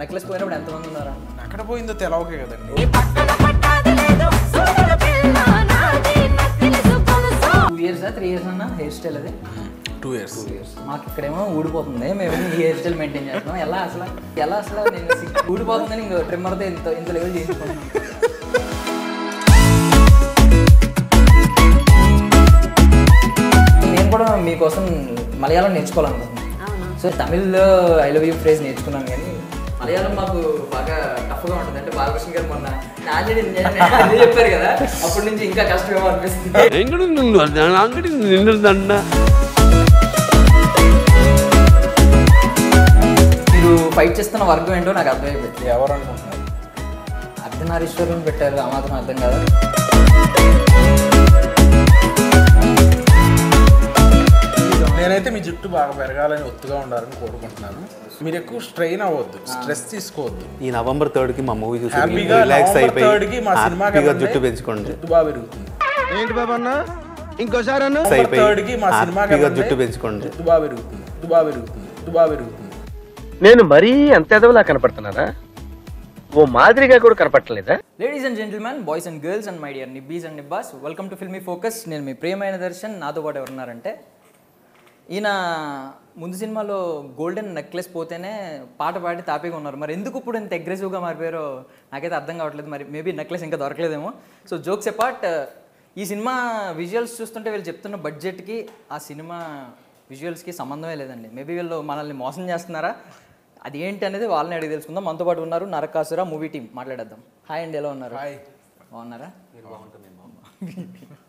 Necklace పోయినప్పుడు ఎంతమంది ఉన్నారా? ఎక్కడ పోయిందో తెలవకే కదండి. టూ ఇయర్స్ త్రీ ఇయర్స్ అన్న? హెయిర్ స్టైల్ అది? టూ ఇయర్స్ టూ ఇయర్స్ మాకు ఇక్కడేమో ఊడిపోతుంది. మేము ఈ హెయిర్ స్టైల్ మెయింటైన్ చేస్తున్నాం. ఎలా అసలు? ఎలా అసలు? నేను ఊడిపోతుందని ఇంకో ట్రిమ్మర్తో ఇంత ఇంత లెవెల్ చేయించుకున్నాను నేను కూడా మీకోసం మలయాళం నేర్చుకోవాలనుకుంటున్నాను. సో తమిళ్ళో ఐ లవ్ యూ ఫ్రేజ్ నేర్చుకున్నాను కానీ మలయాళం మాకు బాగా టఫ్గా ఉంటుంది అంటే బాలకృష్ణ గారు మొన్న చెప్పారు కదా అప్పటి నుంచి ఇంకా కష్టమేమో అనిపిస్తుంది. మీరు ఫైట్ చేస్తున్న వర్గం ఏంటో నాకు అర్థమైపోయింది ఎవరు అనుకుంటున్నారు అర్ధనారీశ్వరం పెట్టారు ఆ మాత్రం అర్థం కాదు. నేనైతే మీ జుట్టు బాగా పెరగాలని ఒత్తుగా ఉండాలని కోరుకుంటున్నాను. మీరు ఎక్కువ స్ట్రెయిన్ అవ్వద్దు స్ట్రెస్ తీసుకోవద్దు. ఈ నవంబర్ థర్డ్కి మా మూవీ చూసి రిలాక్స్ అయిపోయి మా వెళ్ళండి. జుట్టు పెంచుకోండి. జుట్టు బాగా పెరుగుతుంది. ఏంటి బాబా అన్న? ఇంకోసారి అన్న? థర్డ్కి మా వెళ్ళండి. జుట్టు పెంచుకోండి. జుట్టు బాగా పెరుగుతుంది జుట్టు బాగా పెరుగుతుంది జుట్టు బాగా పెరుగుతుంది. నేను మరీ అంత ఎదవలా కనపడుతున్నారా ఓ మాదిరిగా కూడా కనపడలేదా ladies and gentlemen boys and girls and my dear నిబ్బీస్ and నిబ్బాస్ welcome to filmy focus నేను మీ ప్రియమైన దర్శన్ నాతో పాటు ఎవరున్నారంటే ఈయన ముందు సినిమాలో గోల్డెన్ నెక్లెస్ పోతేనే పాట పాడి తాపీగా ఉన్నారు. మరి ఎందుకు ఇప్పుడు ఇంత అగ్రెసివ్గా మారిపోయారో నాకైతే అర్థం కావట్లేదు. మరి మేబీ నెక్లెస్ ఇంకా దొరకలేదేమో. సో జోక్స్ అపార్ట్ ఈ సినిమా విజువల్స్ చూస్తుంటే వీళ్ళు చెప్తున్న బడ్జెట్కి ఆ సినిమా విజువల్స్కి సంబంధమే లేదండి. మేబీ వీళ్ళు మనల్ని మోసం చేస్తున్నారా? అది ఏంటి అనేది వాళ్ళని అడిగి తెలుసుకుందాం. మనతో పాటు ఉన్నారు నరకాసుర మూవీ టీం. మాట్లాడేద్దాం. హాయ్ అండి ఎలా ఉన్నారు? హాయ్. బాగున్నారా?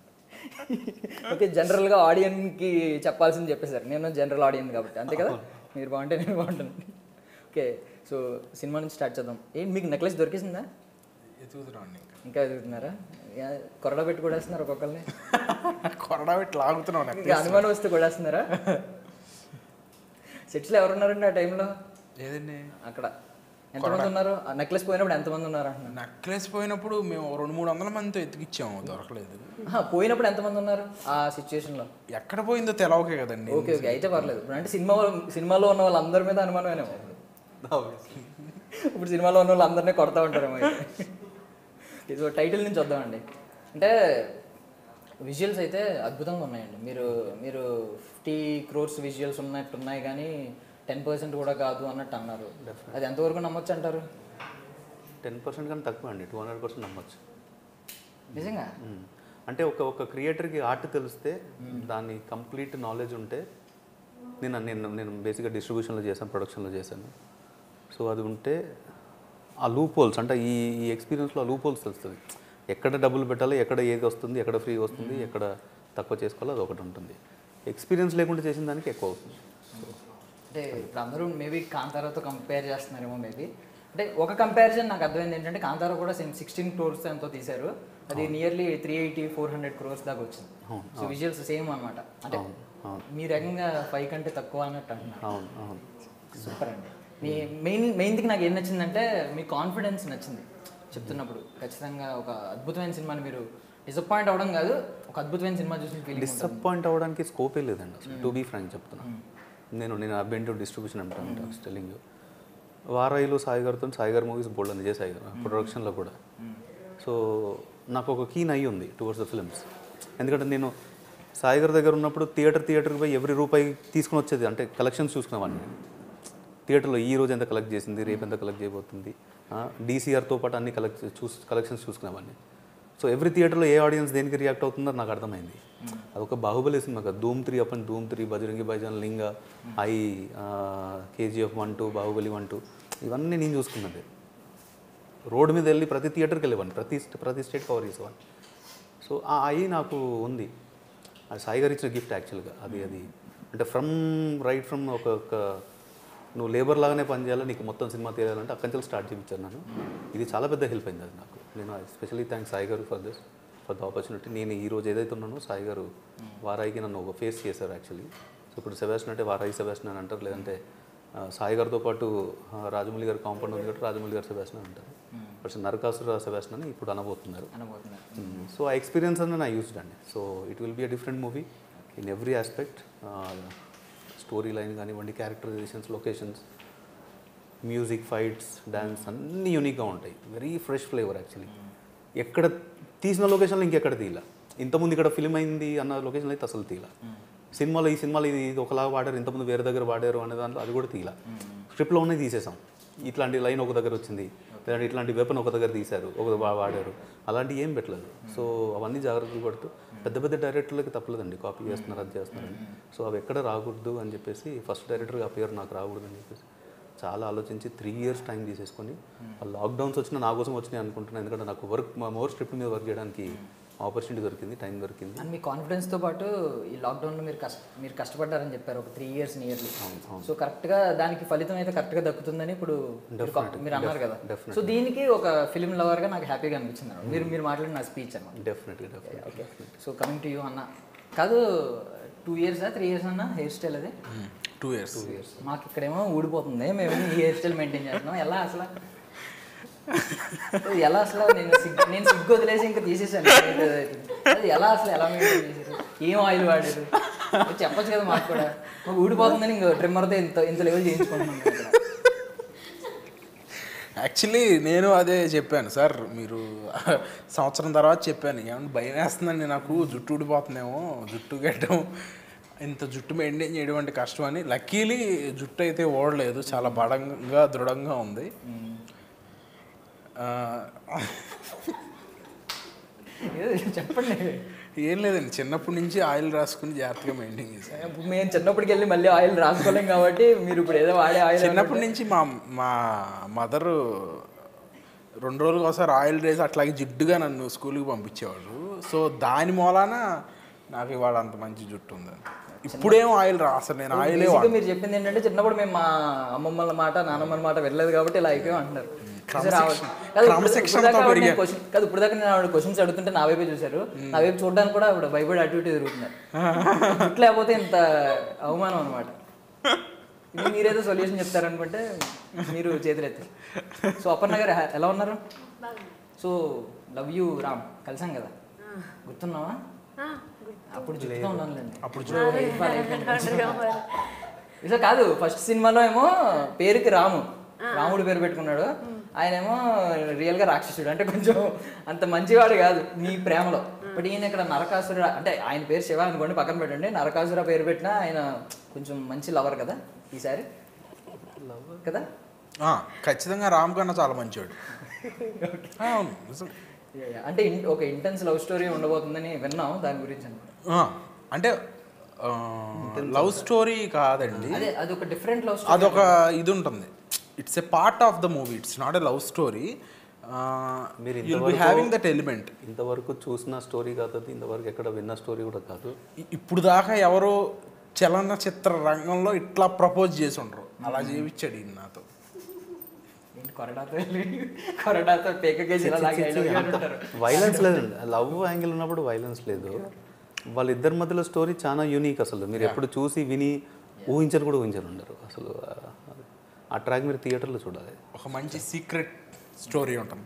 ఓకే జనరల్గా ఆడియన్కి చెప్పాల్సింది చెప్పేశారు. నేను జనరల్ ఆడియన్ కాబట్టి. అంతే కదా? మీరు బాగుంటే నేను బాగుంటాను. ఓకే సో సినిమా నుంచి స్టార్ట్ చేద్దాం. ఏంటి మీకు నెక్లెస్ దొరికేసిందా? ఎత్తుకుతున్నాను ఇంకా? ఇంకా ఎదుగుతున్నారా కొరడా పెట్టి కొడేస్తున్నారు ఒక్కొక్కరిని కొరడా పెట్టి లాగుతున్నావు నాకు ఇంకా అనుమానం వస్తే కొడేస్తున్నారా? సెట్స్లో ఎవరున్నారండి ఆ టైంలో ఏదండి? అక్కడ. ఎంతమంది ఉన్నారు? ఆ నెక్లెస్ పోయినప్పుడు ఎంతమంది ఉన్నారు? నెక్లెస్ పోయినప్పుడు మేము రెండు మూడు వందల మందితో ఎత్తుకిచ్చాము దొరకలేదు. పోయినప్పుడు ఎంతమంది ఉన్నారు ఆ సిచ్యుయేషన్లో ఎక్కడ పోయిందో తెలవకే కదండి. ఓకే ఓకే అయితే పర్లేదు. ఇప్పుడు అంటే సినిమా సినిమాలో ఉన్న వాళ్ళందరి మీద అనుమానమేనేమో ఇప్పుడు. సినిమాలో ఉన్న వాళ్ళందరినీ కొడతా ఉంటారేమో. ఇది ఒక టైటిల్ నుంచి వద్దామండి. అంటే విజువల్స్ అయితే అద్భుతంగా ఉన్నాయండి. మీరు మీరు ఫిఫ్టీ క్రోర్స్ విజువల్స్ ఉన్నట్టు ఉన్నాయి కానీ టెన్ పర్సెంట్ కూడా కాదు అన్నట్టు అన్నారు. అది ఎంతవరకు నమ్మొచ్చు అంటారు? టెన్ పర్సెంట్ కన్నా తక్కువ అండి టూ హండ్రెడ్ పర్సెంట్ నమ్మచ్చు. నిజంగా. అంటే ఒక ఒక క్రియేటర్కి ఆర్ట్ తెలిస్తే దాని కంప్లీట్ నాలెడ్జ్ ఉంటే నేను నేను నేను బేసిక్గా డిస్ట్రిబ్యూషన్లో చేశాను ప్రొడక్షన్లో చేశాను. సో అది ఉంటే ఆ లూప్ హోల్స్ అంటే ఈ ఈ ఎక్స్పీరియన్స్లో ఆ లూప్ హోల్స్ తెలుస్తుంది. ఎక్కడ డబ్బులు పెట్టాలి ఎక్కడ ఏది వస్తుంది ఎక్కడ ఫ్రీ వస్తుంది ఎక్కడ తక్కువ చేసుకోవాలో అది ఒకటి ఉంటుంది. ఎక్స్పీరియన్స్ లేకుండా చేసిన దానికి ఎక్కువ అవుతుంది. అంటే ఇప్పుడు అందరూ మేబీ కాంతారాతో కంపేర్ చేస్తున్నారేమో మేబీ అంటే ఒక కంపారిజన్ నాకు అర్థమైంది ఏంటంటే కాంతారా కూడా సేమ్ సిక్స్టీన్ క్రోర్స్ ఎంతో తీశారు. అది nearly three eighty four hundred crores దాకా వచ్చింది. సో విజువల్స్ సేమ్ అనమాట అంటే మీ రకంగా ఫైవ్ కంటే తక్కువ అన్నట్టు అంటున్నారు. సూపర్ అండి. మీ మెయిన్ మెయిన్ థింగ్ నాకు ఏం నచ్చిందంటే మీ కాన్ఫిడెన్స్ నచ్చింది. చెప్తున్నప్పుడు ఖచ్చితంగా ఒక అద్భుతమైన సినిమాని మీరు డిసప్పాయింట్ అవ్వడం కాదు ఒక అద్భుతమైన సినిమా ఫీలింగ్ డిసప్పాయింట్ అవ్వడానికి స్కోపే లేదండి టు బీ ఫ్రాంక్ చెప్తున్నా. నేను నేను అబ్బెన్ టు డిస్ట్రిబ్యూషన్ అంటాను టెలింగ్ వారాయిలో సాయి గారితో సాయి గారి మూవీస్ బోల్డ్ అని సాయి గారు ప్రొడక్షన్లో కూడా. సో నాకు ఒక కీన్ అయ్యి ఉంది టువర్డ్స్ ద ఫిల్మ్స్ ఎందుకంటే నేను సాయి గారి దగ్గర ఉన్నప్పుడు థియేటర్ థియేటర్కి పోయి ఎవరి రూపాయి తీసుకుని వచ్చేది అంటే కలెక్షన్స్ చూసుకునేవాడిని. థియేటర్లో ఈ రోజు ఎంత కలెక్ట్ చేసింది రేపు ఎంత కలెక్ట్ చేయబోతుంది డీసీఆర్తో పాటు అన్ని కలెక్ట్ చూస్ కలెక్షన్స్ చూసుకునేవాడిని. సో ఎవ్రీ థియేటర్లో ఏ ఆడియన్స్ దేనికి రియాక్ట్ అవుతుందో నాకు అర్థమైంది. అదొక బాహుబలి సినిమా కదా. Dhoom three up and Dhoom three Bajrangi Bhaijaan Lingaa I KGF one two Baahubali one two ఇవన్నీ నేను చూసుకున్నది. రోడ్డు మీద వెళ్ళి ప్రతి థియేటర్కి వెళ్ళేవాడిని. ప్రతి ప్రతి స్టేట్ కవర్ చేసేవాడిని. సో ఆ ఐ నాకు ఉంది. అది సాయి గారు ఇచ్చిన గిఫ్ట్ యాక్చువల్గా. అది అది. అంటే ఫ్రమ్ రైట్ ఫ్రమ్ ఒక నువ్వు లేబర్ లాగానే పనిచేయాలి నీకు మొత్తం సినిమా తీయాలంటే అక్కడి నుంచి స్టార్ట్ చేయించాను నేను. ఇది చాలా పెద్ద హెల్ప్ అయింది అది నాకు. నేను ఎస్పెషల్లీ థ్యాంక్స్ సాయి గారు for this for the opportunity నేను ఈ రోజు ఏదైతే ఉన్నానో సాయి గారు వారాయికి నన్ను ఒక ఫేస్ చేశారు యాక్చువల్లీ సో ఇప్పుడు సెబాస్టిన్ అంటే వారాయి సెబాస్టిన్ అని అంటారు లేదంటే సాయి గారితో పాటు రాజమౌళి గారి కాంపౌండ్ ఉంది కాబట్టి రాజమౌళి గారు సెబాస్టిన్ అంటారు. బట్ నరకాసుర సెబాస్టిన్ అని ఇప్పుడు అనబోతున్నారు. సో ఆ ఎక్స్పీరియన్స్ అన్న నా యూస్డ్ అండి. So it will be a different movie in every aspect story line కానివ్వండి characterisations locations music fights dance అన్నీ యూనిక్గా ఉంటాయి. వెరీ ఫ్రెష్ ఫ్లేవర్ యాక్చువల్లీ ఎక్కడ తీసిన లొకేషన్లో ఇంకెక్కడ తీయాల? ఇంతకుముందు ఇక్కడ ఫిల్మ్ అయింది అన్న లొకేషన్లో అయితే అసలు తీయాల. సినిమాలో ఈ సినిమాలో ఇది ఒకలాగా వాడారు ఇంతకుముందు వేరే దగ్గర వాడారు అనే దాంట్లో అది కూడా తీయాల. స్క్రిప్ట్లో ఉన్నాయి తీసేసాం. ఇట్లాంటి లైన్ ఒక దగ్గర వచ్చింది. లేదంటే ఇట్లాంటి వెపన్ ఒక దగ్గర తీశారు ఒక వాడారు. అలాంటివి ఏం పెట్టలేదు. సో అవన్నీ జాగ్రత్తలు పడుతూ పెద్ద పెద్ద డైరెక్టర్లకి తప్పలేదండి. కాపీ చేస్తున్నారు అది చేస్తున్నారని. సో అవి ఎక్కడ రాకూడదు అని చెప్పేసి ఫస్ట్ డైరెక్టర్గా ఆ పేరు నాకు రాకూడదు అని చెప్పేసి చాలా ఆలోచించి త్రీ ఇయర్స్ టైం తీసేసుకొని ఆ లాక్డౌన్స్ వచ్చిన నా కోసం వచ్చినాయి అనుకుంటున్నాను ఎందుకంటే నాకు వర్క్ మోర్ స్క్రిప్ట్ మీద వర్క్ చేయడానికి ఆపర్చునిటీ దొరికింది టైం దొరికింది. అండ్ మీ కాన్ఫిడెన్స్తో పాటు ఈ లాక్డౌన్లో మీరు కష్ట మీరు కష్టపడ్డారని చెప్పారు ఒక త్రీ ఇయర్స్ నియర్లీ సో కరెక్ట్గా దానికి ఫలితం అయితే కరెక్ట్గా దక్కుతుందని ఇప్పుడు మీరు అన్నారు కదా. సో దీనికి ఒక ఫిల్మ్ లవర్గా నాకు హ్యాపీగా అనిపించింది అన్నమాట. మీరు మీరు మాట్లాడిన నా స్పీచ్ అనమాట డెఫినెట్గా definite okay so coming to you అన్న కాదు టూ ఇయర్సా త్రీ ఇయర్స్ అన్న హెయిర్ స్టైల్ అది టూ ఇయర్స్ మాకు ఇక్కడేమో ఊడిపోతుంది. మేము ఈ హెయిర్ స్టైల్ మెయింటైన్ చేస్తున్నాం. ఎలా అసలు? ఎలా అసలు? నేను సిగ్గు నేను సిగ్గు వదిలేసి ఇంకా తీసేసాను. అది? ఎలా అసలు? ఎలా మెయింటైన్ చేశారు? ఏం ఆయిల్ వాడారు? చెప్పొచ్చు కదా మాకు కూడా. మాకు ఊడిపోతుందని ఇంకో ట్రిమ్మర్తో ఇంత ఇంత లెవెల్ చేయించుకుంటున్నాను. యాక్చువల్లీ నేను అదే చెప్పాను. సార్ మీరు సంవత్సరం తర్వాత చెప్పాను. ఏమన్నా భయం వేస్తుందండి నాకు? జుట్టు ఊడిపోతుందేమో జుట్టు గడ్డం. ఇంత జుట్టు మెయింటైన్ చేయడం అంటే కష్టం అని. లక్కీలీ జుట్టు అయితే ఓడలేదు. చాలా బలంగా దృఢంగా ఉంది. చెప్పండి. ఏం లేదండి. చిన్నప్పటి నుంచి ఆయిల్ రాసుకుని జాగ్రత్తగా మెయింటైన్ చేశాను. ఇప్పుడు మేము చిన్నప్పటికి వెళ్ళి మళ్ళీ ఆయిల్ రాసుకోలేం కాబట్టి మీరు ఇప్పుడు ఏదో వాడే ఆయిల్ చిన్నప్పటి నుంచి మా మా మదర్ రెండు రోజులకు ఒకసారి ఆయిల్ రేసి అట్లాగే జిడ్డుగా నన్ను స్కూల్కి పంపించేవాడు సో దాని మూలాన నాకు ఇవాళ అంత మంచి జుట్టు ఉంది ఇప్పుడేం ఆయిల్ రా అసలు నేను ఆయిలే. మీరు చెప్పింది ఏంటంటే చిన్నప్పుడు మేము మా అమ్మమ్మల మాట నాన్నమ్మల మాట వెళ్ళలేదు కాబట్టి ఇలా అయిపోయాం అంటున్నారు. కాదు, ఇప్పుడు- దాకా నేను ఆవిడ క్వశ్చన్స్ అడుగుతుంటే నా వైపే చూశారు. నా వైపు చూడడానికి కూడా ఆవిడ భయపడి అటు ఇటు తిరుగుతున్నారు. లేకపోతే ఇంత అవమానం అనమాట ఇది మీరేదో సొల్యూషన్ చెప్తారనుకుంటే మీరు చేతులెత్తారు సో అపర్ణ గారు హ- ఎలా ఉన్నారు? So love you Ram. కలిసాం కదా? గుర్తున్నావా? అప్పుడు అప్పుడు. ఇట్లా కాదు ఫస్ట్ సినిమాలో ఏమో పేరుకి రాము. రాముడు పేరు పెట్టుకున్నాడు. ఆయన ఏమో రియల్గా రాక్షసుడు. అంటే కొంచెం అంత మంచివాడు కాదు నీ ప్రేమలో. బట్ ఈయన ఇక్కడ నరకాసుర అంటే ఆయన పేరు శివ అనుకోండి పక్కన పెట్టండి. నరకాసుర పేరు పెట్టినా ఆయన కొంచెం మంచి లవర్ కదా ఈసారి? కదా? ఆ, ఖచ్చితంగా రామ్ కన్నా చాలా మంచివాడు. అవును. అంటే ఒక ఇంటెన్స్ లవ్ స్టోరీ ఉండబోతుందని విన్నాం దాని గురించి అన్నమాట. ఆ, అంటే లవ్ స్టోరీ కాదండి. అదే అది ఒక డిఫరెంట్ లవ్ స్టోరీ అదొక ఇది ఉంటుంది. It's a part of the movie it's not a love story మీరు యుల్ బి ఇంతవరకు- హ్యావింగ్ దట్ ఎలిమెంట్ ఇంతవరకు చూసిన స్టోరీ కాదు ఇంతవరకు ఎక్కడ విన్న స్టోరీ కూడా కాదు. ఇప్పుడు దాకా ఎవరు చలనచిత్ర రంగంలో ఇట్లా ప్రపోజ్ చేసి ఉండరు. అలా చేయించాడు ఈయన నాతో. కొరడాతో కొరడాతో వైలెన్స్ లేదండి లవ్ యాంగిల్ ఉన్నప్పుడు వైలెన్స్ లేదు. వాళ్ళిద్దరి మధ్యలో స్టోరీ చాలా యూనిక్ అసలు. మీరు ఎప్పుడు చూసి విని ఊహించరు కూడా ఊహించరు ఉండరు. అసలు ఆ- ట్రాక్ మీరు థియేటర్లో చూడాలి. ఒక మంచి సీక్రెట్ స్టోరీ ఉంటుంది.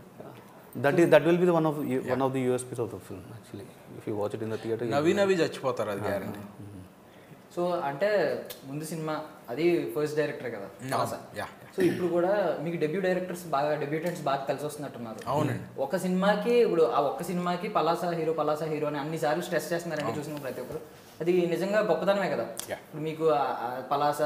దట్ ఈ that will be one of one of the USPs of the film actually if you watch it in the theatre నవ్వి నవ్వి చచ్చిపోతారు అది గ్యారంటీ సో అంటే ముందు సినిమా అది ఫస్ట్ డైరెక్టర్ కదా. యా సో ఇప్పుడు కూడా మీకు డెబ్యూ డైరెక్టర్స్ బాగా డెబ్యూటెంట్స్ బాగా కలిసి వస్తున్నట్టున్నారు. అవునండి. ఒక సినిమాకి ఇప్పుడు ఆ ఒక్క సినిమాకి పలాస హీరో పలాస హీరో అని అన్ని సార్లు స్ట్రెస్ చేస్తున్నారండి చూసిన ప్రతి ఒక్కరు. అది నిజంగా గొప్పతనమే కదా. ఇప్పుడు మీకు పలాస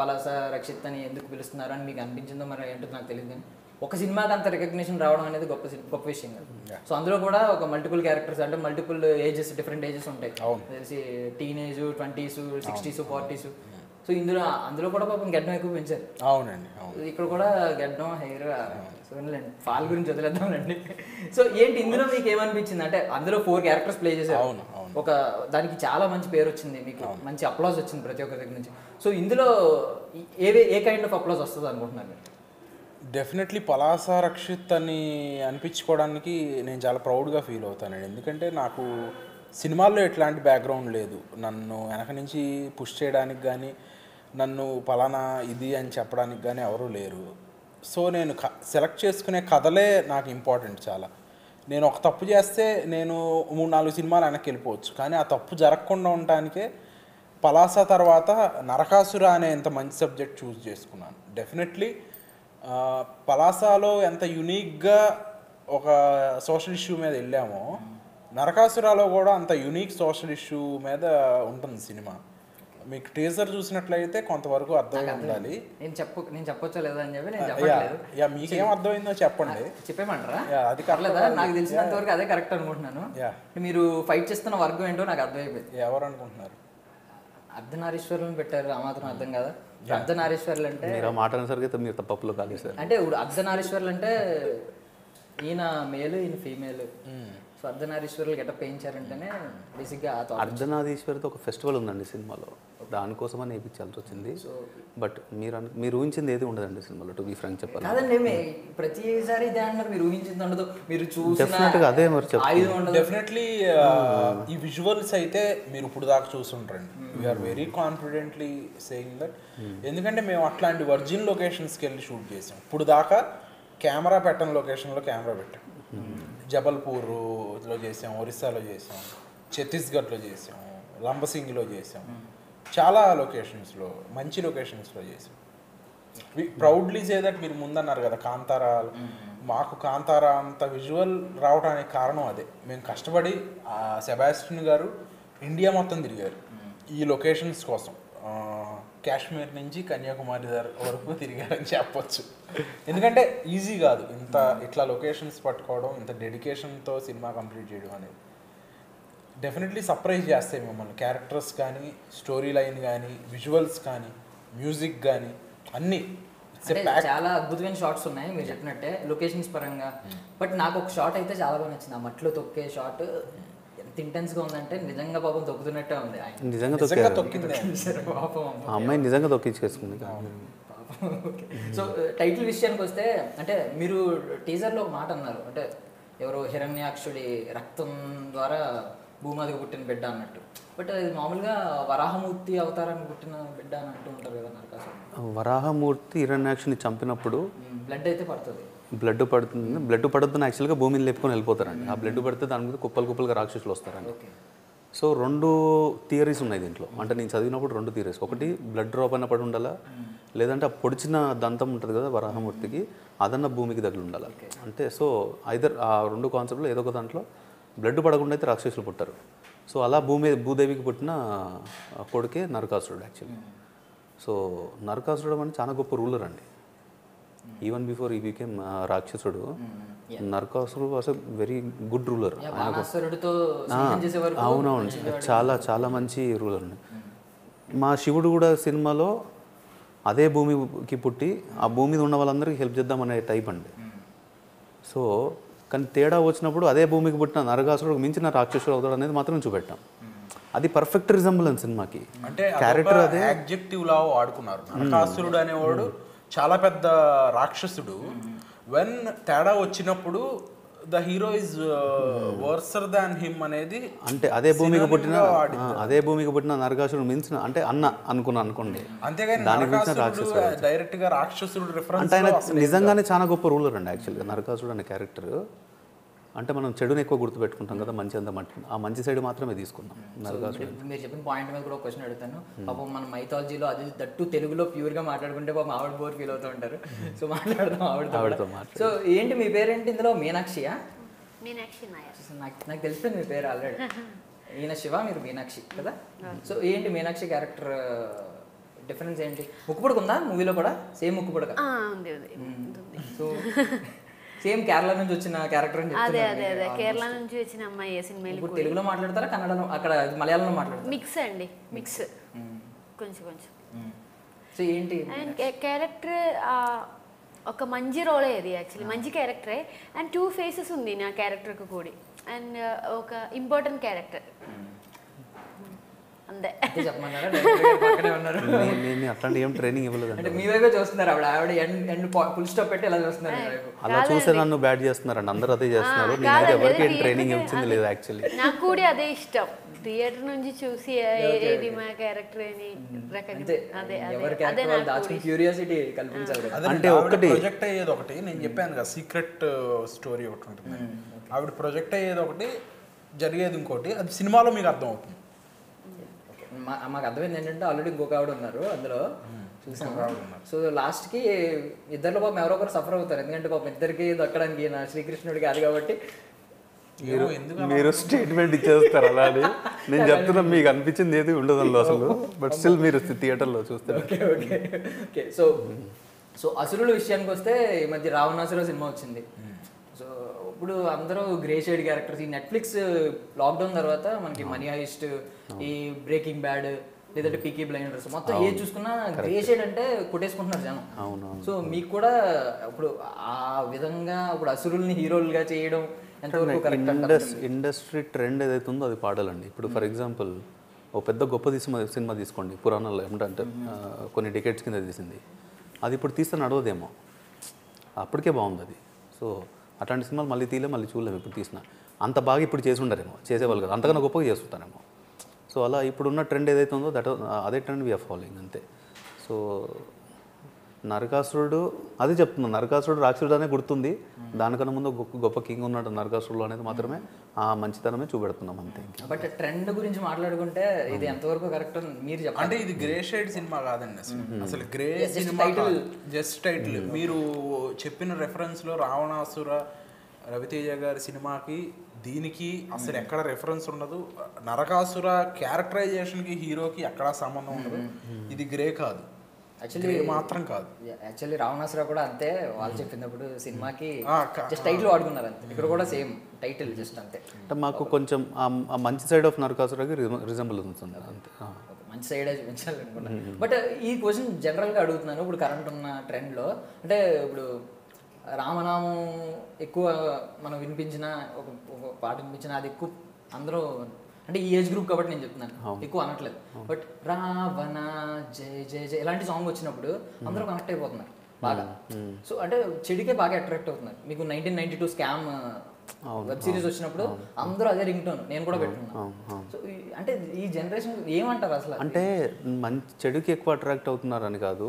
పలాస రక్షిత్ అని ఎందుకు పిలుస్తున్నారు అని మీకు అనిపించిందో మరి ఏంటో నాకు తెలియదు కానీ ఒక సినిమాకి అంత రికగ్నిషన్ రావడం అనేది గొప్ప గొప్ప విషయం కదా. సో అందులో కూడా ఒక మల్టిపుల్ క్యారెక్టర్స్ అంటే మల్టిపుల్ ఏజెస్ డిఫరెంట్ ఏజెస్ ఉంటాయి. తెలిసి teenage twenties sixties forties so ఇందులో అందులో కూడా పాపం గడ్డం ఎక్కువ పెంచారు. అవునండి అవును. ఇక్కడ కూడా గడ్డం హెయిర్ ఫాల్ గురించి వదిలేద్దామండి సో ఏంటి ఇందులో మీకు ఏమనిపించింది? అంటే అందులో ఫోర్ క్యారెక్టర్స్ ప్లే చేశారు. అవును, అవును. ఒక దానికి చాలా మంచి పేరు వచ్చింది మీకు. మంచి అప్లాజ్ వచ్చింది ప్రతి ఒక్కరి దగ్గర నుంచి. సో ఇందులో a a kind of applause వస్తుంది అనుకుంటున్నారు మీరు? డెఫినెట్లీ పలాస రక్షిత్ అని అనిపించుకోవడానికి నేను చాలా ప్రౌడ్గా ఫీల్ అవుతానండి. ఎందుకంటే నాకు సినిమాల్లో ఎట్లాంటి బ్యాక్గ్రౌండ్ లేదు. నన్ను వెనక నుంచి పుష్ చేయడానికి కానీ నన్ను పలానా ఇది అని చెప్పడానికి కానీ ఎవరూ లేరు. సో నేను సెలెక్ట్ చేసుకునే కథలే నాకు ఇంపార్టెంట్ చాలా. నేను ఒక తప్పు చేస్తే నేను మూడు నాలుగు సినిమాలు వెనక్కి వెళ్ళిపోవచ్చు. కానీ ఆ తప్పు జరగకుండా ఉండటానికే పలాస తర్వాత నరకాసుర అనే ఇంత మంచి సబ్జెక్ట్ చూస్ చేసుకున్నాను. డెఫినెట్లీ పలాసాలో ఎంత యునీక్గా ఒక సోషల్ ఇష్యూ మీద వెళ్ళామో నరకాసురాలో కూడా అంత యునీక్ సోషల్ ఇష్యూ మీద ఉంటుంది సినిమా. మీకు టీజర్ చూసినట్లయితే కొంతవరకు అర్థమై ఉండాలి. నేను చెప్పు నేను చెప్పొచ్చో లేదా అని చెప్పి నేను చెప్పట్లేదు. యా మీకేం అర్థమైందో చెప్పండి. చెప్పేమంటారా అది కాదు. నాకు తెలిసినంత వరకు అదే కరెక్ట్ అనుకుంటున్నాను. యా. మీరు ఫైట్ చేస్తున్న వర్గం ఏంటో నాకు అర్థమైపోయింది. ఎవరు అనుకుంటున్నారు? అర్ధనారీశ్వరులను పెట్టారు. ఆ మాత్రం అర్థం కదా? అర్ధనారీశ్వరులు అంటే మీరు ఆ మాట అనేసరికి అయితే మీరు తప్పులో కాలేశారు అంటే ఇప్పుడు అర్ధనారీశ్వరులు అంటే ఈయన మేలు ఈయన ఫీమేల్. సో అర్ధనారీశ్వరులు గెటప్ వేయించారంటేనే బేసిక్గా. అర్ధనాదీశ్వరితో ఒక ఫెస్టివల్ ఉందండి సినిమాలో. దానికోసమని వేయించాల్సి వచ్చింది. బట్ మీరు అను- మీరు ఊహించింది ఏది ఉండదండి సినిమాలో టు బీ ఫ్రాంక్ చెప్పాలి కాదండి ప్రతిసారి ఇదే అంటారు మీరు ఊహించింది ఉండదు. మీరు చూసిన Definitely గా అదే మరి డెఫినెట్లీ ఈ విజువల్స్ అయితే మీరు ఇప్పుడు దాకా చూసుంటారండి we're very confidently saying that ఎందుకంటే మేము అట్లాంటి వర్జిన్ లొకేషన్స్కి వెళ్ళి షూట్ చేసాం. ఇప్పుడు దాకా కెమెరా పెట్టని లొకేషన్లో కెమెరా పెట్టాం. జబల్పూర్లో చేసాం ఒరిస్సాలో చేసాం ఛత్తీస్గఢ్లో చేసాం లంబసింగిలో చేసాం. చాలా లొకేషన్స్లో మంచి లొకేషన్స్లో చేసాం. ప్రౌడ్లీ సే దట్ మీరు ముందన్నారు కదా కాంతారా మాకు కాంతారా అంత విజువల్ రావడానికి కారణం అదే. మేము కష్టపడి ఆ సెబాస్టిన్ గారు ఇండియా మొత్తం తిరిగారు. ఈ లొకేషన్స్ కోసం. కాశ్మీర్ నుంచి కన్యాకుమారి వరకు తిరిగారని చెప్పొచ్చు. ఎందుకంటే ఈజీ కాదు. ఇంత ఇట్లా లొకేషన్స్ పట్టుకోవడం ఇంత డెడికేషన్తో సినిమా కంప్లీట్ చేయడం అనేది. డెఫినెట్లీ సర్ప్రైజ్ చేస్తాయి మిమ్మల్ని. క్యారెక్టర్స్ కానీ స్టోరీ లైన్ కానీ విజువల్స్ కానీ మ్యూజిక్ కానీ అన్నీ. చాలా అద్భుతమైన షార్ట్స్ ఉన్నాయి మీరు చెప్పినట్టే లొకేషన్స్ పరంగా. బట్ నాకు ఒక షాట్ అయితే చాలా బాగా నచ్చింది. ఆ మట్లో తొక్కే షాట్. ఎంత ఇంటెన్స్గా ఉందంటే నిజంగా పాపం తొక్కుతున్నట్టే ఉంది ఆయన. నిజంగా తొక్కారు. ఆ అమ్మాయి నిజంగా తొక్కించేసుకుంది. సో టైటిల్ విషయానికి వస్తే అంటే మీరు టీజర్లో ఒక మాట అన్నారు. అంటే ఎవరో హిరణ్యాక్షుడి రక్తం ద్వారా భూమాదికి పుట్టిన బిడ్డ అన్నట్టు. బట్ అది మామూలుగా వరాహమూర్తి అవతారానికి పుట్టిన బిడ్డ అని అంటూ ఉంటారు కదా వరాహమూర్తి హిరణ్యాక్షిని చంపినప్పుడు బ్లడ్ అయితే పడుతుంది. బ్లడ్ పడుతుంది బ్లడ్ పడుతుంది యాక్చువల్గా భూమిని లేపుకొని వెళ్ళిపోతారండి. ఆ బ్లడ్ పడితే దాని మీద కుప్పలు కుప్పలుగా రాక్షసులు వస్తారండి. సో రెండు థియరీస్ ఉన్నాయి దీంట్లో. అంటే నేను చదివినప్పుడు రెండు థియరీస్. ఒకటి బ్లడ్ డ్రాప్ అయిన పడి ఉండాలా? లేదంటే ఆ పొడిచిన దంతం ఉంటుంది కదా వరాహమూర్తికి అదన్న భూమికి తగిలి ఉండాలి? అంటే సో ఐదర్ ఆ రెండు కాన్సెప్ట్లో ఏదో ఒక దాంట్లో బ్లడ్ పడకుండా అయితే రాక్షసులు పుట్టారు. సో అలా భూమి భూదేవికి పుట్టిన కొడుకే నరకాసురుడు యాక్చువల్లీ సో నరకాసురుడు అని చాలా గొప్ప రూలర్ అండి. ఈవెన్ బిఫోర్ ఈ బికేమ్ రాక్షసుడు నరకాసురుడు was a very good ruler అవునవును. చాలా చాలా మంచి రూలర్ అండి. మా శివుడు కూడా సినిమాలో అదే భూమికి పుట్టి ఆ భూమి మీద ఉన్న వాళ్ళందరికీ హెల్ప్ చేద్దామనే టైప్ అండి. సో కానీ తేడా వచ్చినప్పుడు అదే భూమికి పుట్టిన నరకాసురుడు మించిన రాక్షసుడు అవుతాడు అనేది మాత్రం చూపెట్టాం. అది పర్ఫెక్ట్ రిజంబులెన్స్ సినిమాకి. అంటే క్యారెక్టర్ అదే. యాడ్జెక్టివ్ లా వాడుకున్నారు. నరకాసురుడు అనేవాడు చాలా పెద్ద రాక్షసుడు. వెన్ తేడా వచ్చినప్పుడు the hero is worser than him అనేది అంటే అదే భూమికి పుట్టిన అదే భూమికి పుట్టిన నరకాసురుడు మించిన అంటే అన్న అనుకున్నా అనుకోండి. అంతేగాని దానికి మించిన రాక్షసుడు డైరెక్ట్గా రాక్షసుడు రిఫరెన్స్ అంటే ఆయన నిజంగానే చాలా గొప్ప రూలర్ అండి యాక్చువల్గా నరకాసుడు అనే క్యారెక్టర్ అంటే మనం చెడుని ఎక్కువ గుర్తుపెట్టుకుంటాం కదా మంచి అంతా మట్టి ఆ మంచి సైడ్ మాత్రమే తీసుకుందాం మీరు చెప్పిన పాయింట్ మీద కూడా ఒక క్వశ్చన్ అడుగుతాను. పాపం మన మైథాలజీలో అది దట్టు తెలుగులో ప్యూర్గా మాట్లాడుకుంటే పాపం ఆవిడ బోర్ ఫీల్ అవుతూ ఉంటారు. సో మాట్లాడదాం ఆవిడతో. సో ఏంటి మీ పేరేంటి ఇందులో? మీనాక్షియా? మీనాక్షి నాయర్. నాకు నాకు తెలిసిపోయింది మీ పేరు ఆల్రెడీ. ఈయన శివ మీరు మీనాక్షి కదా? సో ఏంటి మీనాక్షి క్యారెక్టర్ డిఫరెన్స్ ఏంటి? ముక్కుపుడక ఉందా? మూవీలో కూడా? సేమ్ ఉంది ఉంది. సో సేమ్ కేరళ నుంచి వచ్చిన క్యారెక్టర్ అని అదే అదే. అదే. కేరళ నుంచి వచ్చిన అమ్మాయి ఏ సినిమా ఇప్పుడు తెలుగులో మాట్లాడతారా కన్నడలో? అక్కడ మలయాళంలో మాట్లాడతారా? మిక్స్ అండి మిక్స్ కొంచెం కొంచెం. సో ఏంటి? అండ్ క్యారెక్టర్ ఒక మంచి రోలే అది యాక్చువల్లీ. మంచి క్యారెక్టరే. అండ్ టూ ఫేసెస్ ఉంది నా క్యారెక్టర్కి కూడా. అండ్ ఒక ఇంపార్టెంట్ క్యారెక్టర్ అంతే అంతే చెప్పమన్నారా Director గారు పక్కనే ఉన్నారు నేను- నేను అట్లాంటి ఏం ట్రైనింగ్ ఇవ్వలేదండి అంటే మీ వైపే చూస్తున్నారు ఆవిడ. ఆవిడ ఎండ్ ఎండ్ ఫుల్ స్టాప్ పెట్టి ఇలా చూస్తున్నారు అలా చూసే నన్ను బ్యాడ్ చేస్తున్నారండి అందరూ అదే చేస్తున్నారు. నేనైతే ఎవరికి ట్రైనింగ్ ఇచ్చింది లేదు యాక్చువల్లీ నాకు కూడా అదే ఇష్టం. థియేటర్ నుంచి చూసి ఏది మా క్యారెక్టర్ అని అంతే క్యూరియాసిటీ కల్పించాలి అంటే ఒక్కటి- ప్రొజెక్ట్ అయ్యేది ఒకటి. నేను చెప్పాను కదా సీక్రెట్ స్టోరీ ఒకటి ఉంటుంది. ఆవిడ ప్రొజెక్ట్ అయ్యేది ఒకటి జరిగేది ఇంకోటి. అది సినిమాలో మీకు అర్థం అవుతుంది మాకు అర్థమైంది ఏంటంటే ఆల్రెడీ ఇంకొక ఆవిడ ఉన్నారు అందులో. చూసాము సో లాస్ట్కి ఇద్దరిలో పాపం ఎవరో ఒకరు సఫర్ అవుతారు. ఎందుకంటే పాపం ఇద్దరికి దక్కడానికి ఈయన శ్రీకృష్ణుడికి అది కాబట్టి. ఎందుకు మీరు స్టేట్మెంట్ ఇచ్చేస్తారు అలా అని. నేను చెప్తున్నా మీకు అనిపించింది ఏది ఉండదు అందులో అసలు. బట్ స్టిల్ మీరు థియేటర్లో చూస్తే. Okay okay okay. So so అసురుల విషయానికి వస్తే ఈ మధ్య రావణాసుర సినిమా వచ్చింది. ఇప్పుడు అందరూ గ్రే షేడ్ క్యారెక్టర్స్ ఈ నెట్ఫ్లిక్స్ లాక్డౌన్ తర్వాత మనకి మనీ హైస్ట్ ఈ బ్రేకింగ్ బ్యాడ్ లేదంటే పీకీ బ్లైండర్స్ మొత్తం ఏ చూసుకున్నా గ్రే షేడ్ అంటే కొట్టేసుకుంటున్నారు జనం. సో మీకు కూడా ఇప్పుడు ఆ విధంగా ఇప్పుడు అసురుల్ని హీరోలుగా చేయడం ఇండస్ట్రీ ట్రెండ్ ఏదైతే ఉందో అది పాడాలండి. ఇప్పుడు ఫర్ ఎగ్జాంపుల్ ఓ పెద్ద గొప్ప సినిమా సినిమా తీసుకోండి పురాణాల్లో ఏమిటంటే కొన్ని డికెట్స్ కింద తీసింది. అది ఇప్పుడు తీస్తే నడవదేమో. అప్పటికే బాగుంది అది. సో అట్లాంటి సినిమాలు మళ్ళీ తీయలే మళ్ళీ చూడలేము ఇప్పుడు తీసిన అంత బాగా ఇప్పుడు చేసి ఉండరేమో చేసేవాళ్ళు కదా. అంతకన్నా గొప్పగా చేస్తుంటారేమో సో అలా ఇప్పుడున్న ట్రెండ్ ఏదైతే ఉందో దట్ అదే ట్రెండ్ వీఆర్ ఫాలోయింగ్ అంతే. సో నరకాసురుడు అదే చెప్తున్నాను నరకాసురుడు రాక్షసుడు అనే గుర్తుంది. దానికన్నా ముందు గొప్ప గొప్ప కింగ్ ఉన్నాడు నరకాసురుడు అనేది మాత్రమే ఆ మంచితనమే చూపెడుతున్నాం అంతే బట్ ట్రెండ్ గురించి మాట్లాడుకుంటే ఇది ఎంతవరకు కరెక్ట్ మీరు చెప్పండి. అంటే ఇది గ్రే షేడ్ సినిమా కాదండి అసలు. అసలు గ్రే సినిమా. జస్ట్ టైటిల్ మీరు చెప్పిన రెఫరెన్స్లో రావణాసుర రవితేజ గారి సినిమాకి దీనికి అసలు ఎక్కడ రెఫరెన్స్ ఉండదు. నరకాసుర క్యారెక్టరైజేషన్కి హీరోకి ఎక్కడా సంబంధం ఉండదు. ఇది గ్రే కాదు. Actually- గ్రే మాత్రం కాదు. యాక్చువల్లీ రావణాసుర కూడా అంతే. వాళ్ళు చెప్పినప్పుడు సినిమాకి ఆ, క- జస్ట్ టైటిల్ వాడుకున్నారు అంతే. ఇక్కడ కూడా సేమ్ టైటిల్ జస్ట్ అంతే. అంటే మాకు కొంచెం ఆ మంచి సైడ్ ఆఫ్ నరకాసురకి రిజంబుల్ ఉంటుంది. అంతే. మంచి సైడే చూపించాలి అనుకున్నా బట్ ఈ క్వశ్చన్ జనరల్గా అడుగుతున్నాను. ఇప్పుడు కరెంట్ ఉన్న ట్రెండ్లో అంటే ఇప్పుడు రామనామం ఎక్కువ మనం వినిపించిన ఒక ఒక పాట వినిపించిన అది ఎక్కువ అందరూ అంటే ఈ ఏజ్ గ్రూప్ కాబట్టి నేను చెప్తున్నాను. ఎక్కువ అనట్లేదు. బట్ రావణ జయ జయ జయ ఇలాంటి సాంగ్ వచ్చినప్పుడు అందరూ కనెక్ట్ అయిపోతున్నారు బాగా. సో అంటే చెడుకే బాగా అట్రాక్ట్ అవుతున్నారు. మీకు nineteen ninety two scam web series వచ్చినప్పుడు అందరూ అదే రింగ్ టోన్ నేను కూడా పెట్టుకున్నాను సో అంటే ఈ జనరేషన్ ఏమంటారు అసలు అంటే మంచి చెడుకి ఎక్కువ అట్రాక్ట్ అవుతున్నారని కాదు.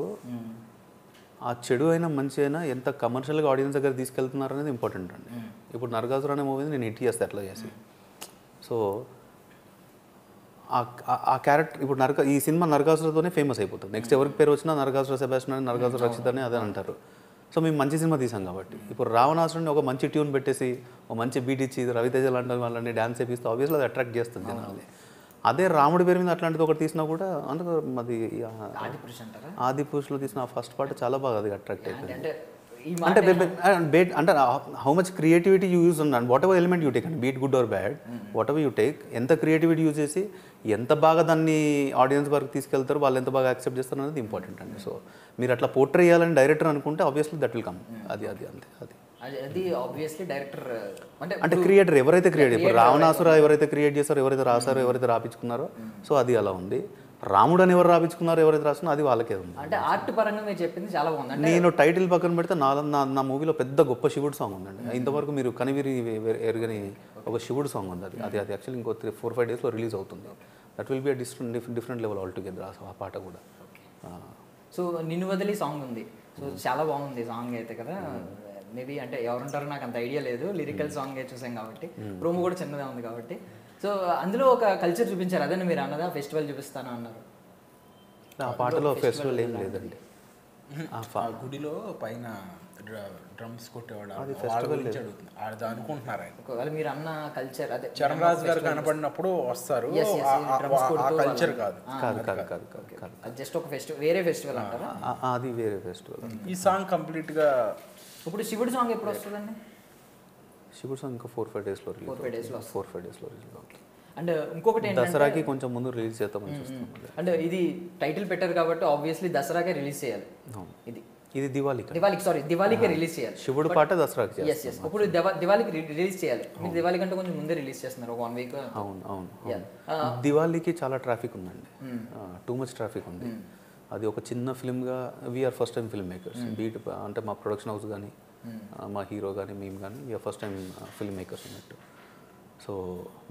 ఆ చెడు అయినా మంచి అయినా ఎంత కమర్షియల్గా ఆడియన్స్ దగ్గర తీసుకెళ్తున్నారు అనేది ఇంపార్టెంట్ అండి ఇప్పుడు నరకాసుర అనే మూవీని నేను హిట్ చేస్తాను అట్లా చేసి? సో ఆ- క్యారెక్టర్ ఇప్పుడు నరక ఈ సినిమా నరకాసురతోనే ఫేమస్ అయిపోతుంది. నెక్స్ట్ ఎవరికి పేరు వచ్చినా నరకాసుర సెబాస్టిన్ అని నరకాసుర రక్షిత్ అని అదే అంటారు. సో మేము మంచి సినిమా తీసాం కాబట్టి. ఇప్పుడు రావణాసురుని ఒక మంచి ట్యూన్ పెట్టేసి ఒక మంచి బీట్ ఇచ్చి రవితేజ లాంటి వాళ్ళని డ్యాన్స్ చేపిస్తే ఆబ్వియస్లీ అది అట్రాక్ట్ చేస్తుంది జనాల్ని. అదే రాముడి పేరు మీద అట్లాంటిది ఒకటి తీసినా కూడా అందుకు అది ఆది పురుష్ అంటారా? ఆది పురుషులో తీసిన ఫస్ట్ పాట చాలా బాగా అది అట్రాక్ట్ అయిపోయింది. అంటే బేట్ అంటే how much creativity you use and whatever element you take అండి but good or bad whatever you take ఎంత క్రియేటివిటీ యూజ్ చేసి ఎంత బాగా దాన్ని ఆడియన్స్ వరకు తీసుకెళ్తారు వాళ్ళు ఎంత బాగా యాక్సెప్ట్ చేస్తారు అనేది ఇంపార్టెంట్ అండి. సో మీరు అట్లా పోర్ట్రే చేయాలని డైరెక్టర్ అనుకుంటే ఆబ్వియస్లీ దట్ విల్ కమ్ అది అది అంతే అది. అది అది ఆబ్వియస్లీ డైరెక్టర్ అంటే అంటే క్రియేటర్ ఎవరైతే క్రియేట్ ఇప్పుడు రావణాసుర ఎవరైతే క్రియేట్ చేస్తారో ఎవరైతే రాశారో ఎవరైతే రాపించుకున్నారో సో అది అలా ఉంది. రాముడు అని ఎవరు రాపించుకున్నారో ఎవరైతే రాస్తున్నారో అది వాళ్ళకే ఉంది. అంటే ఆర్ట్ పరంగా మీరు చెప్పింది చాలా బాగుంది. నేను టైటిల్ పక్కన పెడితే నా నా మూవీలో పెద్ద గొప్ప శివుడు సాంగ్ ఉందండి. ఇంతవరకు మీరు కనివిరి ఎరగని ఒక శివుడు సాంగ్ ఉంది అది. అది అది యాక్చువల్లీ ఇంకో త్రీ ఫోర్ ఫైవ్ డేస్లో రిలీజ్ అవుతుంది. That will be a different different level altogether ఆ పాట కూడా. సో నిన్ను వదిలి సాంగ్ ఉంది. సో చాలా బాగుంది సాంగ్ అయితే కదా. మేబీ అంటే ఎవరుంటారో నాకు అంత ఐడియా లేదు. లిరికల్ సాంగ్ చూసాం కాబట్టి. ప్రోమో కూడా చిన్నదే ఉంది కాబట్టి. సో అందులో ఒక కల్చర్ చూపించారు. అదే మీరు అన్నదా? ఫెస్టివల్ చూపిస్తాను అన్నారు. ఆ పాటలో ఫెస్టివల్ ఏం లేదండి. ఆ గుడిలో పైన డ్రమ్స్ కొట్టేవాడు అది అనుకుంటున్నారు ఆయన. ఒకవేళ మీరు అన్న కల్చర్ అదే చరణ్ రాజు గారు కనపడినప్పుడు వస్తారు. కల్చర్ కాదు. కాదు కాదు కాదు కాదు జస్ట్ ఒక ఫెస్టివల్ వేరే ఫెస్టివల్ అంటారా? అది వేరే ఫెస్టివల్ ఈ సాంగ్ కంప్లీట్గా ఇప్పుడు శివుడి సాంగ్ ఎప్పుడు వస్తుందండి? శివుడు సాంగ్ ఇంకా ఫోర్ ఫైవ్ డేస్లో రిలీజ్ Four, five days లో వస్తుంది. ఫోర్ ఫైవ్ డేస్లో రిలీజ్ అవుతుంది. అండ్ ఇంకొకటి ఏంటంటే దసరాకి కొంచెం ముందు రిలీజ్ చేద్దామని చూస్తాం మళ్ళీ. అంటే ఇది టైటిల్ పెట్టారు కాబట్టి ఆబ్వియస్లీ దసరాకే రిలీజ్ చేయాలి. ఇది. ఇది దివాళీకి. దివాళీకి సారీ దివాళీకే రిలీజ్ చేయాలి. శివుడు పాట దసరాకి ఎస్ ఎస్ ఇప్పుడు దివా- దివాళీకి రిలీజ్ చేయాలి. మీరు దివాళీ కంటే కొంచెం ముందే రిలీజ్ చేస్తున్నారు ఒక వన్ వీక్ అవును అవును. అవును. దివాళీకి చాలా ట్రాఫిక్ ఉందండి. టూ మచ్ ట్రాఫిక్ ఉంది. అది ఒక చిన్న ఫిల్మ్గా we're first time film makers but అంటే మా ప్రొడక్షన్ హౌస్ కానీ మా హీరో కానీ మేము కానీ we're first time film makers అన్నట్టు సో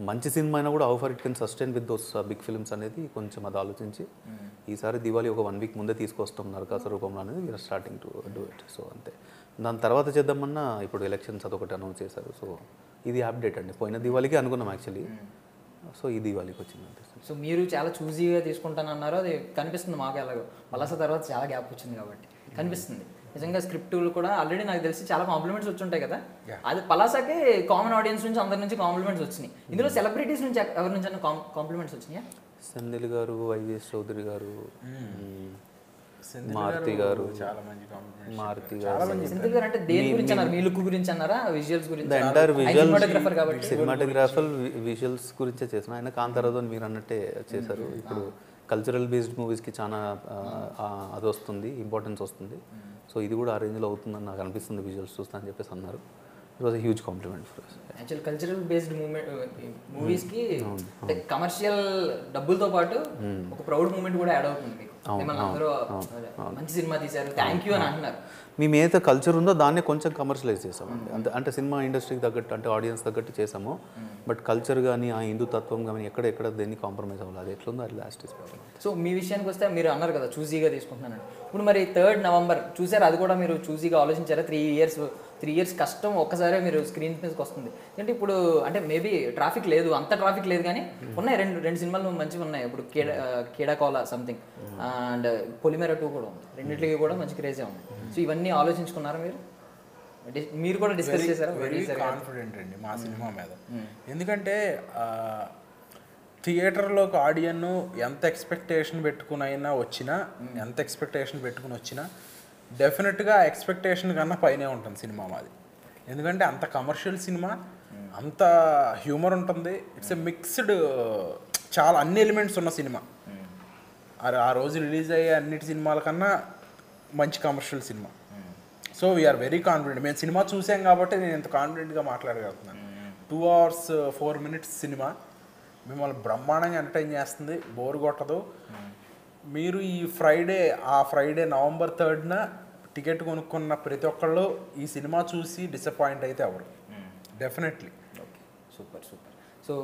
మంచి సినిమా అయినా కూడా how far it can sustain with those big films అనేది కొంచెం అది ఆలోచించి ఈసారి దివాళీ ఒక వన్ వీక్ ముందే తీసుకొస్తాం నరకాస రూపంలో అనేది we're starting to do it so అంతే. దాని తర్వాత చేద్దామన్నా ఇప్పుడు ఎలక్షన్స్ అదొకటి అనౌన్స్ చేశారు. సో ఇది అప్డేట్ అండి. పోయిన దివాళీకి అనుకున్నాం యాక్చువల్లీ సో ఇది ఇవాళకి వచ్చింది అనిపిస్తుంది సో మీరు చాలా చూజీగా తీసుకుంటానన్నారు. అది కనిపిస్తుంది మాకు ఎలాగో. వలస తర్వాత చాలా గ్యాప్ వచ్చింది కాబట్టి. కనిపిస్తుంది. నిజంగా స్క్రిప్టులు కూడా ఆల్రెడీ నాకు తెలిసి చాలా కాంప్లిమెంట్స్ వచ్చి ఉంటాయి కదా అది పలాసాకి కామన్ ఆడియన్స్ నుంచి అందరి నుంచి కాంప్లిమెంట్స్ వచ్చినాయి. ఇందులో సెలబ్రిటీస్ నుంచి ఎక్- ఎవరి నుంచి కాంప్లిమెంట్స్ వచ్చినాయా? సందిల్ గారు వైవిఎస్ చౌదరి గారు సెంధిల్ మారుతి గారు చాలా మంచి మారుతి గారు. గారు అంటే దేని గురించి అన్నారు? మీ లుక్ గురించి అన్నారా? విజువల్స్ గురించి ఎంటైర్ సినిమాటోగ్రఫర్ కాబట్టి. సినిమాటోగ్రాఫర్ విజువల్స్ గురించే చేసిన. ఆయన కాంతారాతో మీరు అన్నట్టే చేశారు. ఇప్పుడు కల్చరల్ బేస్డ్ మూవీస్కి చాలా అది వస్తుంది ఇంపార్టెన్స్ వస్తుంది. సో ఇది కూడా ఆ రేంజ్లో అవుతుందని నాకు అనిపిస్తుంది విజువల్స్ చూస్తా అని చెప్పేసి అన్నారు. It was huge compliment for actual cultural based moment మూవీస్కి అంటే కమర్షియల్ డబ్బులతో పాటు ఒక ప్రౌడ్ మూమెంట్ కూడా యాడ్ అవుతుంది. మిమ్మల్ని అందరూ మంచి సినిమా తీశారు థ్యాంక్ యూ అని అంటున్నారు. మేము ఏదైతే కల్చర్ ఉందో దాన్ని కొంచెం కమర్షియలైజ్ చేసామండి. అంటే అంటే సినిమా ఇండస్ట్రీకి తగ్గట్టు అంటే ఆడియన్స్ తగ్గట్టు చేసాము. బట్ కల్చర్ కానీ ఆ హిందూ తత్వం కానీ ఎక్కడ ఎక్కడ దేన్ని కాంప్రమైజ్ అవ్వాలి అది ఎట్లుందో అది లాస్ట్ సో మీ విషయానికి వస్తే మీరు అన్నారు కదా చూజీగా తీసుకుంటున్నాను ఇప్పుడు మరి థర్డ్ నవంబర్ చూసారు? అది కూడా మీరు చూజీగా ఆలోచించారా? త్రీ ఇయర్స్ త్రీ ఇయర్స్ కష్టం ఒక్కసారే మీరు స్క్రీన్ మీదకి వస్తుంది. అంటే ఇప్పుడు అంటే మేబీ ట్రాఫిక్ లేదు అంత ట్రాఫిక్ లేదు కానీ ఉన్నాయి రెండు రెండు సినిమాలు మంచిగా ఉన్నాయి. ఇప్పుడు కేడ కేడాకోల సంథింగ్ అండ్ పొలిమేర టూ కూడా ఉంది. రెండింటికి కూడా మంచి క్రేజే ఉంది. సో ఇవన్నీ ఆలోచించుకున్నారా మీరు? మీరు కూడా డిస్కస్ చేశారా? వెరీ కాన్ఫిడెంట్ అండి మా సినిమా మీద. ఎందుకంటే థియేటర్లోకి ఆడియన్ ఎంత ఎక్స్పెక్టేషన్ పెట్టుకుని అయినా వచ్చినా ఎంత ఎక్స్పెక్టేషన్ పెట్టుకుని వచ్చినా డెఫినెట్గా ఎక్స్పెక్టేషన్ కన్నా పైనే ఉంటుంది సినిమా మాది. ఎందుకంటే అంత కమర్షియల్ సినిమా అంత హ్యూమర్ ఉంటుంది. ఇట్స్ ఎ మిక్స్డ్ చాలా అన్ని ఎలిమెంట్స్ ఉన్న సినిమా. ఆ- ఆ రోజు రిలీజ్ అయ్యే అన్నిటి సినిమాల కన్నా మంచి commercial cinema. So we're very confident మేము సినిమా చూసాం కాబట్టి నేను ఇంత కాన్ఫిడెంట్గా మాట్లాడగలుగుతున్నాను. Two hours four minutes cinema. మిమ్మల్ని బ్రహ్మాండంగా ఎంటర్టైన్ చేస్తుంది. బోర్ కొట్టదు. మీరు ఈ ఫ్రైడే ఆ ఫ్రైడే నవంబర్ థర్డ్న టికెట్ కొనుక్కున్న ప్రతి ఒక్కళ్ళు ఈ సినిమా చూసి డిసప్పాయింట్ అయితే ఎవరు? Definitely okay. Super super. So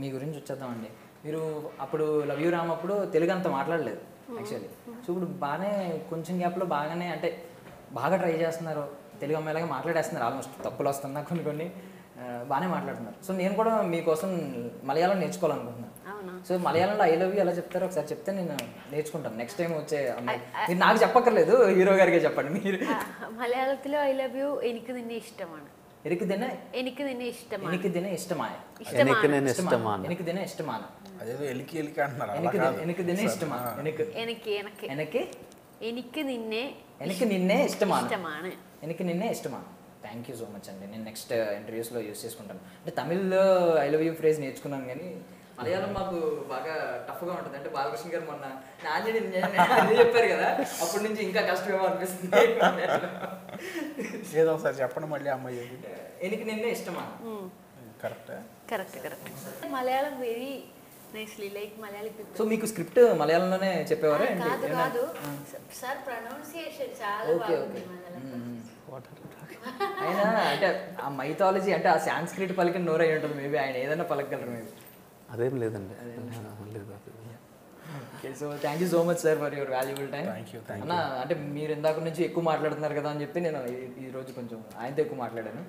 మీ గురించి వచ్చేద్దామండి. మీరు అప్పుడు లవ్ యూ రామ్ అప్పుడు తెలుగు అంత మాట్లాడలేదు యాక్చువల్లీ సో ఇప్పుడు బాగానే కొంచెం గ్యాప్లో బాగానే అంటే బాగా ట్రై చేస్తున్నారు. తెలుగు అమ్మాయిలాగా మాట్లాడేస్తున్నారు ఆల్మోస్ట్ తప్పులు వస్తున్నా కొన్ని కొన్ని బాగానే మాట్లాడుతున్నారు. సో నేను కూడా మీకోసం మలయాళం నేర్చుకోవాలనుకుంటున్నాను. సో మలయాళంలో ఐ లవ్ యూ ఎలా చెప్తారు ఒకసారి చెప్తే నేను నేర్చుకుంటాను. నెక్స్ట్ టైం వచ్చే మీరు నాకు చెప్పక్కర్లేదు హీరో గారికి చెప్పండి మీరు. ఐ ഐ ലവ് ఎనికి എനിക്ക് നിന്നെ ഇഷ്ടമാണ് దినే ദിന എനിക്ക് നിന്നെ ഇഷ്ടമാണ് దినే ദിന ఇష్టమా ఎనికి నిన్నే ഇഷ്ടമാണ് ఎనికి ദിന ఇష్టమాను? అదేదో ఎలికి ఎలికి అంటున్నారు ఎనికి ఎనికి కాదు. എനിക്ക് ఎనికి ఎనికి ఎనికి. ఎనికి? ఎనికి నిన్నే ఎనికి నిన్నే എനിക്ക് നിന്നെ ఎనికి నిన్నే ఇష్టమాను? థ్యాంక్ యూ సో మచ్ అండి. నేను నెక్స్ట్ ఇంటర్వ్యూస్లో యూస్ చేసుకుంటాను. అంటే Tamil I love you phrase నేర్చుకున్నాను కానీ మలయాళం మాకు బాగా టఫ్గా ఉంటుంది. అంటే బాలకృష్ణ గారు మొన్న నాంజలి అన్నీ చెప్పారు కదా అప్పటి నుంచి ఇంకా కష్టమేమో అనిపిస్తుంది. ఏదో ఒకసారి చెప్పండి మళ్ళీ అమ్మాయి ఎనికి నిన్నే ఇష్టమా? కరెక్టా correct correct Malayalam very nicely like Malayali so మీకు స్క్రిప్ట్ మలయాళంలోనే చెప్పేవారా? కాదు కాదు. సార్ ప్రొనౌన్సియేషన్ చాలా ఓకే ఓకే మలయాళం అయినా అంటే ఆ మైథాలజీ అంటే ఆ సాంస్క్రిట్ పలికిన నోరు అయి ఉంటుంది మేబీ. ఆయన ఏదైనా పలకగలరు మేబీ. అదేం లేదండి. లేదు అది. Okay so thank you so much sir for your valuable time Thank you, thank అన్న అంటే మీరు ఇందాక నుంచి ఎక్కువ మాట్లాడుతున్నారు కదా అని చెప్పి నేను ఈ- రోజు కొంచెం ఆయనతో ఎక్కువ మాట్లాడాను.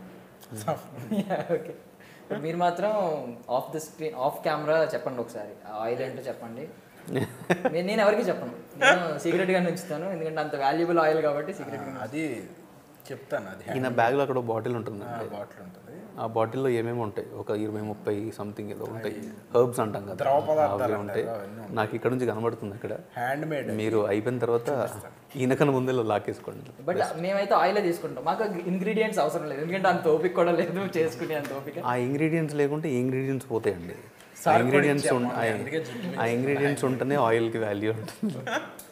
ఓకే మీరు మాత్రం off the screen off camera చెప్పండి ఒకసారి. ఆయిల్ ఏంటో చెప్పండి. నేను నేను ఎవరికి చెప్పను. నేను సీక్రెట్గా ఉంచుతాను. ఎందుకంటే అంత వాల్యుబుల్ ఆయిల్ కాబట్టి సీక్రెట్గా అది చెప్తాను అది ఈయన బ్యాగ్లో అక్కడ బాటిల్ ఉంటుంది బాటిల్ ఉంటుంది. ఆ బాటిల్లో ఏమేమి ఉంటాయి? ఒక ఇరవై ముప్పై సంథింగ్ ఏదో ఉంటాయి. హర్బ్స్ అంటాం కదా. ఉంటాయి నాకు ఇక్కడ నుంచి కనబడుతుంది అక్కడ. హ్యాండ్ మేడ్ మీరు అయిపోయిన తర్వాత ఈయనకన్నా ముందే లాకేసుకోండి బట్ మేమైతే ఆయిలే తీసుకుంటాం. మాకు ఇంగ్రీడియంట్స్ అవసరం లేదు. ఎందుకంటే అంత ఓపిక కూడా లేదు. చేసుకునే అంత ఓపిక ఆ ఇంగ్రీడియంట్స్ లేకుంటే ఈ ఇంగ్రీడియంట్స్ పోతాయండి. ఆ ఇంగ్రీడియంట్స్ ఆ ఇంగ్రీడియంట్స్ ఉంటేనే ఆయిల్కి వాల్యూ ఉంటుంది.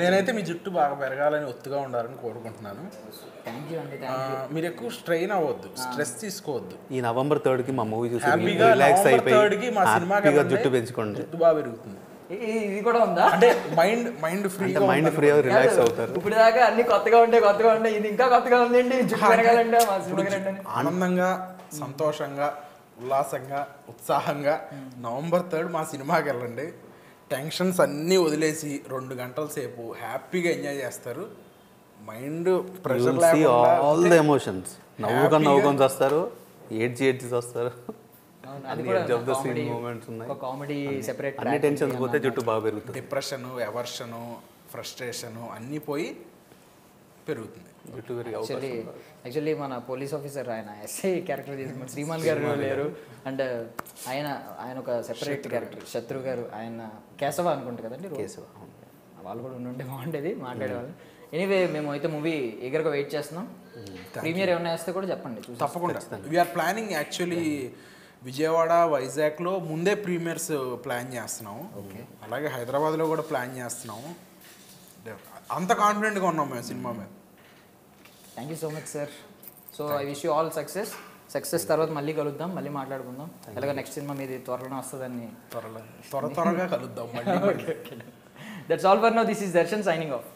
నేనైతే మీ జుట్టు బాగా పెరగాలని ఒత్తుగా ఉండాలని కోరుకుంటున్నాను. మీరు ఎక్కువ స్ట్రెయిన్ అవ్వద్దు స్ట్రెస్ తీసుకోవద్దు. ఈ నవంబర్ థర్డ్కి మా మూవీ చూసి రిలాక్స్ అయిపోయి మా వెళ్ళండి. జుట్టు పెంచుకోండి. జుట్టు బాగా పెరుగుతుంది. ఇది కూడా ఉందా? అంటే mind mind free mind free relax అవుతారు. ఇప్పుడు దాకా అన్ని కొత్తగా ఉంటాయి కొత్తగా ఉంటాయి ఇది ఇంకా కొత్తగా ఉందండి జుట్టు పెరగాలంటే మా సినిమాకి రండి అని. ఆనందంగా సంతోషంగా ఉల్లాసంగా ఉత్సాహంగా నవంబర్ థర్డ్ మా సినిమాకి వెళ్ళండి. టెన్షన్స్ అన్నీ వదిలేసి రెండు గంటల సేపు హ్యాపీగా ఎంజాయ్ చేస్తారు. Mind pressure all the emotions నవ్వుకొని నవ్వుకొని వస్తారు ఏడ్చి ఏడ్చి. ఒక కామెడీ సెపరేట్ అన్ని టెన్షన్స్ పోతే జుట్టు బాగా పెరుగుతుంది. డిప్రెషను ఎవర్షను ఫ్రస్ట్రేషను అన్నీ పోయి పెరుగుతుంది. యాక్చువల్లీ యాక్చువల్లీ మన పోలీస్ ఆఫీసర్ ఆయన ఎస్ఐ క్యారెక్టర్ తీసుకున్న శ్రీమాన్ గారు లేరు. అండ్ ఆయన ఆయన ఒక సెపరేట్ క్యారెక్టర్ శత్రు గారు ఆయన కేశవ అనుకుంటా కదండి? కేశవ. వాళ్ళు కూడా ఉండుంటే బాగుండేది మాట్లాడేవాళ్ళు. ఎనీవే మేము అయితే మూవీ ఈగర్గా వెయిట్ చేస్తున్నాం. ప్రీమియర్ ఏమైనా వేస్తే కూడా చెప్పండి తప్పకుండా. వీఆర్ ప్లానింగ్ యాక్చువల్లీ విజయవాడ వైజాగ్లో ముందే ప్రీమియర్స్ ప్లాన్ చేస్తున్నాము అలాగే హైదరాబాద్లో కూడా ప్లాన్ చేస్తున్నాము అంత కాన్ఫిడెంట్గా ఉన్నాం మేము సినిమా మీద. Thank you so much sir so I wish you all success success తర్వాత మళ్ళీ కలుద్దాం మళ్ళీ మాట్లాడుకుందాం. ఎలాగ నెక్స్ట్ సినిమా మీది త్వరలోనే వస్తుందని. త్వరలో త్వర త్వరగా కలుద్దాం that's all for now this is Darshan signing off